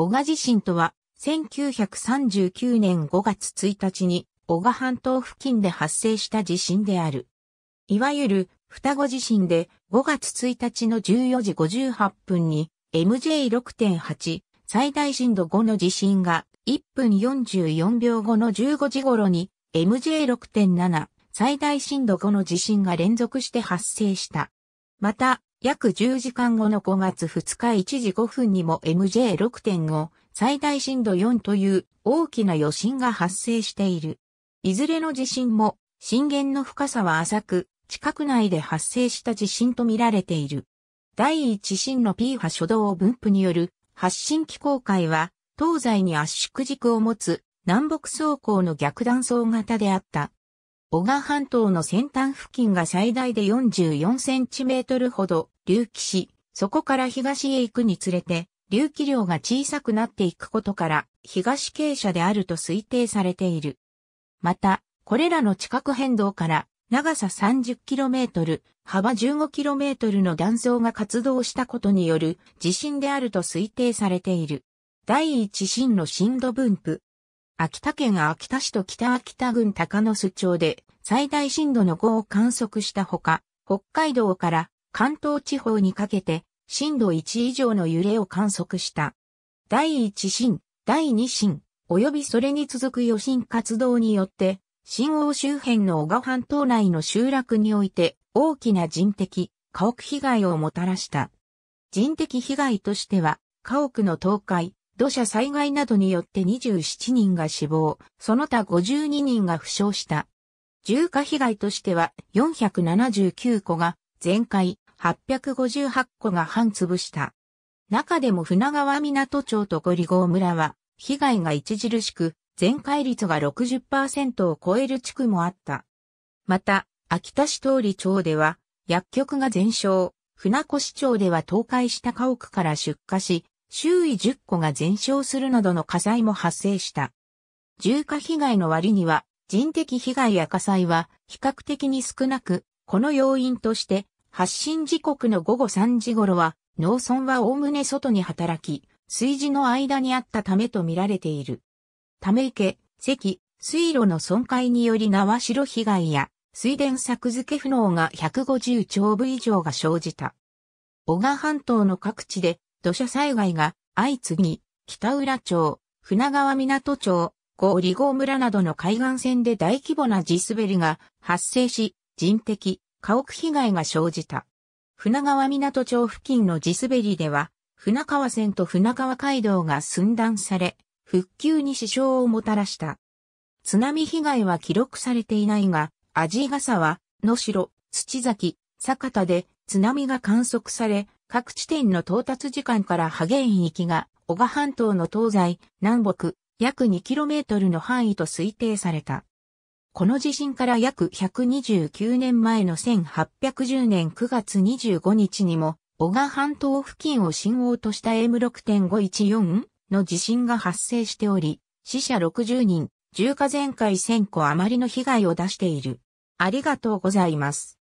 小賀地震とは、1939年5月1日に、小賀半島付近で発生した地震である。いわゆる、双子地震で5月1日の14時58分に MJ6.8 最大震度5の地震が1分44秒後の15時頃に MJ6.7 最大震度5の地震が連続して発生した。また、約10時間後の5月2日1時5分にも MJ6.5 最大震度4という大きな余震が発生している。いずれの地震も震源の深さは浅く、近く内で発生した地震とみられている。第一震の P 波初動分布による発震機構界は東西に圧縮軸を持つ南北走行の逆断層型であった。小賀半島の先端付近が最大で44センチメートルほど隆起し、そこから東へ行くにつれて、隆起量が小さくなっていくことから、東傾斜であると推定されている。また、これらの地殻変動から、長さ 30km、幅 15km の断層が活動したことによる地震であると推定されている。第一震の震度分布。秋田県秋田市と北秋田郡高野須町で最大震度の5を観測したほか、北海道から関東地方にかけて震度1以上の揺れを観測した。第1震、第2震、及びそれに続く余震活動によって、新王周辺の小川半島内の集落において大きな人的、家屋被害をもたらした。人的被害としては、家屋の倒壊、土砂災害などによって27人が死亡、その他52人が負傷した。重火被害としては479戸が全壊、858戸が半潰した。中でも船川港町とゴリゴー村は被害が著しく全壊率が60%を超える地区もあった。また、秋田市通り町では薬局が全焼、船越町では倒壊した家屋から出火し、周囲10個が全焼するなどの火災も発生した。重火被害の割には人的被害や火災は比較的に少なく、この要因として発信時刻の午後3時頃は農村は概ね外に働き、水地の間にあったためと見られている。ため池、石、水路の損壊により縄代被害や水田作付け不能が150兆部以上が生じた。小川半島の各地で土砂災害が相次ぎ、北浦町、船川港町、小里郷村などの海岸線で大規模な地滑りが発生し、人的、家屋被害が生じた。船川港町付近の地滑りでは、船川線と船川街道が寸断され、復旧に支障をもたらした。津波被害は記録されていないが、味ヶ沢、野代、土崎、酒田で津波が観測され、各地点の到達時間から波源域が、小賀半島の東西、南北、約 2km の範囲と推定された。この地震から約129年前の1810年9月25日にも、小賀半島付近を震央とした M6.514 の地震が発生しており、死者60人、重火全壊1000個余りの被害を出している。ありがとうございます。